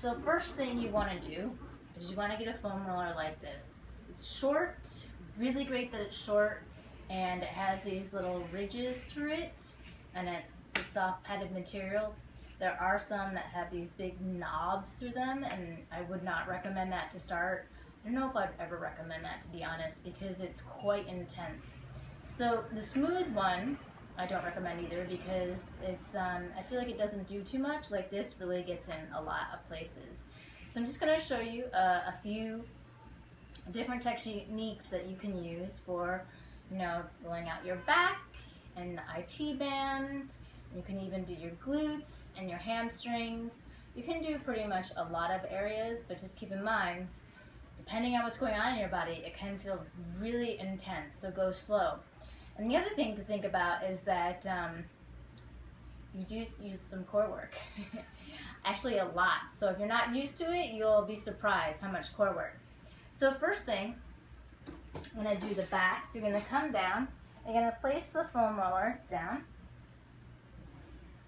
So first thing you want to do is you want to get a foam roller like this. It's short, really great that it's short, and it has these little ridges through it, and it's the soft padded material. There are some that have these big knobs through them, and I would not recommend that to start. I don't know if I'd ever recommend that to be honest, because it's quite intense. So the smooth one, I don't recommend either because it's, um, I feel like it doesn't do too much. Like this really gets in a lot of places. So I'm just going to show you uh, a few different techniques that you can use for, you know, rolling out your back and the IT band. You can even do your glutes and your hamstrings. You can do pretty much a lot of areas, but just keep in mind, depending on what's going on in your body, it can feel really intense, so go slow. And the other thing to think about is that um, you do use some core work. Actually a lot. So if you're not used to it, you'll be surprised how much core work. So first thing, I'm going to do the back. So you're going to come down. You're going to place the foam roller down.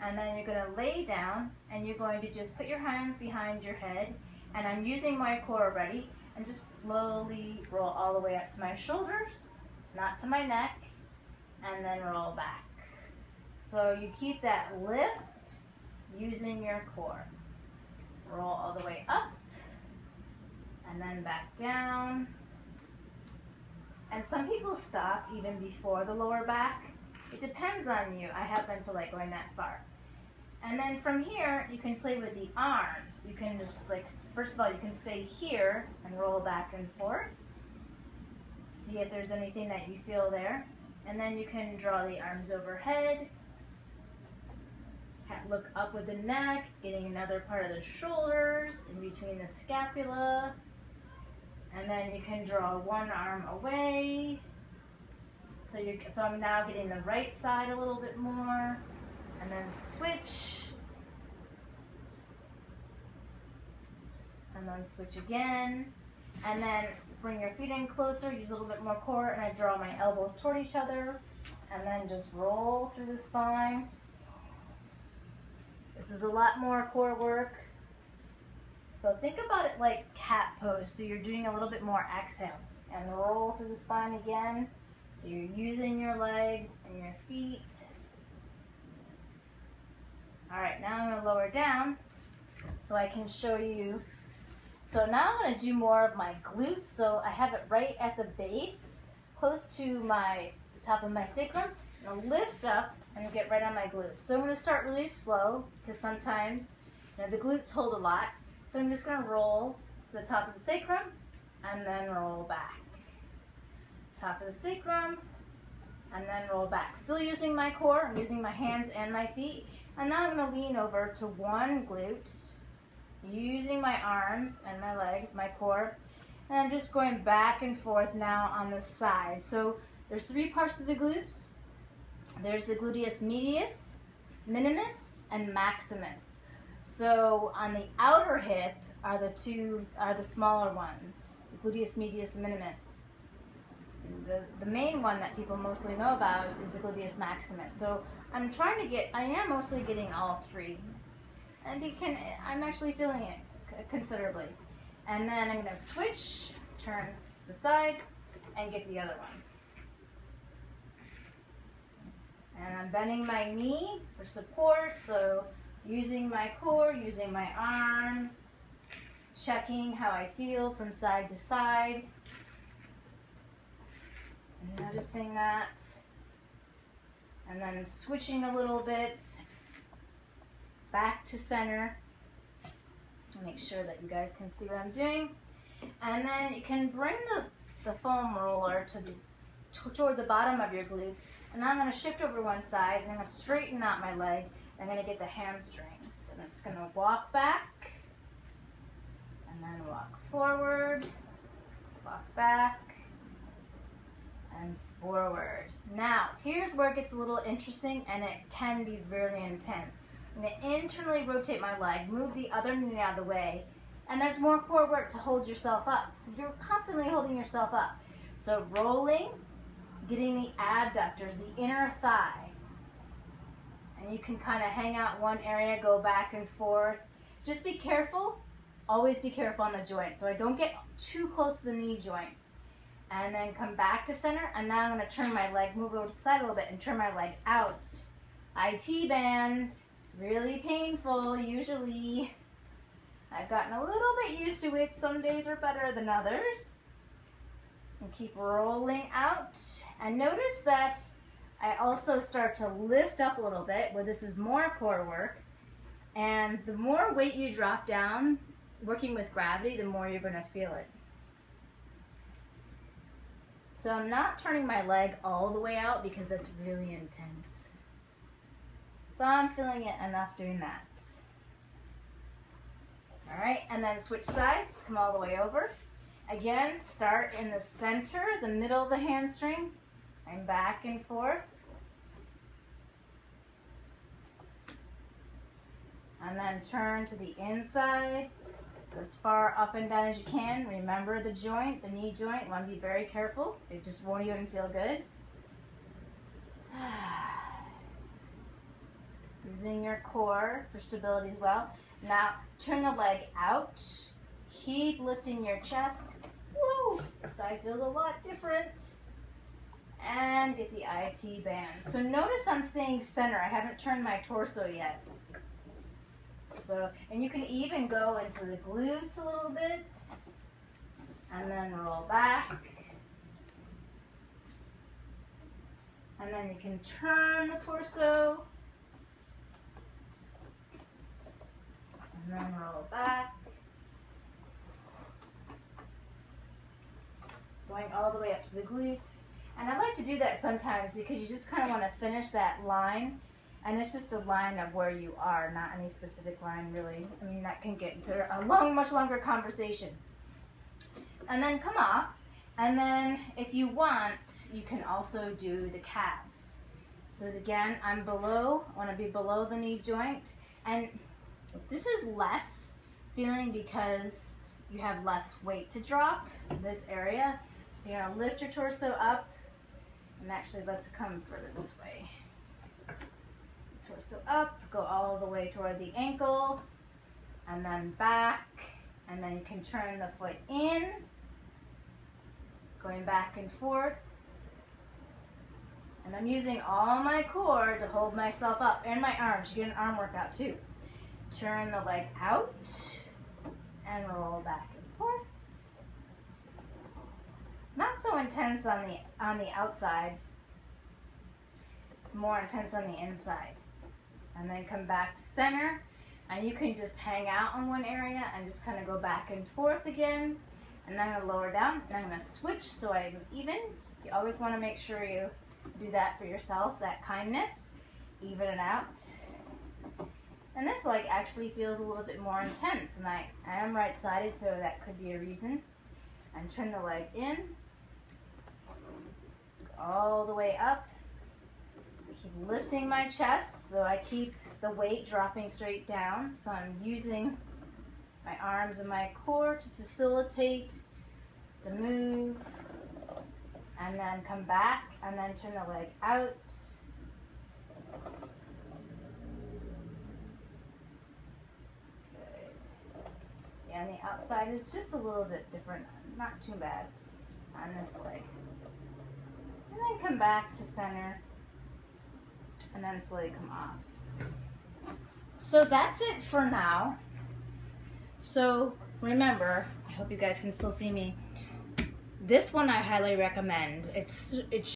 And then you're going to lay down and you're going to just put your hands behind your head. And I'm using my core already. And just slowly roll all the way up to my shoulders, not to my neck and then roll back. So you keep that lift using your core. Roll all the way up and then back down. And some people stop even before the lower back. It depends on you. I happen to like going that far. And then from here, you can play with the arms. You can just like, first of all, you can stay here and roll back and forth. See if there's anything that you feel there. And then you can draw the arms overhead. Look up with the neck, getting another part of the shoulders in between the scapula. And then you can draw one arm away. So, you're, so I'm now getting the right side a little bit more. And then switch. And then switch again. And then bring your feet in closer, use a little bit more core, and I draw my elbows toward each other, and then just roll through the spine. This is a lot more core work. So think about it like cat pose. So you're doing a little bit more exhale and roll through the spine again. So you're using your legs and your feet. All right, now I'm gonna lower down so I can show you so now I'm going to do more of my glutes. So I have it right at the base, close to my top of my sacrum. I'm going to lift up and get right on my glutes. So I'm going to start really slow because sometimes you know, the glutes hold a lot. So I'm just going to roll to the top of the sacrum and then roll back. Top of the sacrum and then roll back. Still using my core, I'm using my hands and my feet. And now I'm going to lean over to one glute using my arms and my legs, my core, and I'm just going back and forth now on the side. So there's three parts of the glutes. There's the gluteus medius, minimus, and maximus. So on the outer hip are the two are the smaller ones, the gluteus medius and minimus. The, the main one that people mostly know about is the gluteus maximus. So I'm trying to get, I am mostly getting all three and can, I'm actually feeling it considerably. And then I'm going to switch, turn the side, and get the other one. And I'm bending my knee for support, so using my core, using my arms, checking how I feel from side to side. Noticing that. And then switching a little bit back to center. Make sure that you guys can see what I'm doing. And then you can bring the, the foam roller to the toward the bottom of your glutes. And I'm going to shift over one side and I'm going to straighten out my leg. I'm going to get the hamstrings. And it's going to walk back and then walk forward, walk back, and forward. Now, here's where it gets a little interesting and it can be really intense. I'm going to internally rotate my leg, move the other knee out of the way, and there's more core work to hold yourself up. So you're constantly holding yourself up. So rolling, getting the adductors, the inner thigh. And you can kind of hang out one area, go back and forth. Just be careful always be careful on the joint. So I don't get too close to the knee joint. And then come back to center. And now I'm going to turn my leg, move over to the side a little bit, and turn my leg out. IT band. Really painful, usually. I've gotten a little bit used to it. Some days are better than others. And keep rolling out. And notice that I also start to lift up a little bit where this is more core work. And the more weight you drop down, working with gravity, the more you're going to feel it. So I'm not turning my leg all the way out because that's really intense. So I'm feeling it enough doing that. All right, and then switch sides, come all the way over. Again, start in the center, the middle of the hamstring, and back and forth. And then turn to the inside, go as far up and down as you can. Remember the joint, the knee joint, you want to be very careful. It just won't even feel good. Using your core for stability as well. Now, turn the leg out. Keep lifting your chest. Woo! The side feels a lot different. And get the IT band. So notice I'm staying center. I haven't turned my torso yet. So, and you can even go into the glutes a little bit. And then roll back. And then you can turn the torso. And roll back. Going all the way up to the glutes. And I like to do that sometimes because you just kind of want to finish that line. And it's just a line of where you are, not any specific line really. I mean, that can get into a long, much longer conversation. And then come off. And then if you want, you can also do the calves. So again, I'm below, I want to be below the knee joint. And this is less feeling because you have less weight to drop in this area. So you're gonna lift your torso up and actually let's come further this way. Torso up, go all the way toward the ankle and then back and then you can turn the foot in, going back and forth. And I'm using all my core to hold myself up and my arms. You get an arm workout too. Turn the leg out and roll back and forth. It's not so intense on the on the outside. It's more intense on the inside. And then come back to center. And you can just hang out on one area and just kind of go back and forth again. And then I'm to lower down and I'm going to switch so I'm even. You always want to make sure you do that for yourself, that kindness. Even it out. And this leg actually feels a little bit more intense. And I, I am right-sided, so that could be a reason. And turn the leg in. All the way up. I keep lifting my chest, so I keep the weight dropping straight down. So I'm using my arms and my core to facilitate the move. And then come back, and then turn the leg out. And the outside is just a little bit different. Not too bad on this leg. And then come back to center. And then slowly come off. So that's it for now. So remember, I hope you guys can still see me. This one I highly recommend. It's it's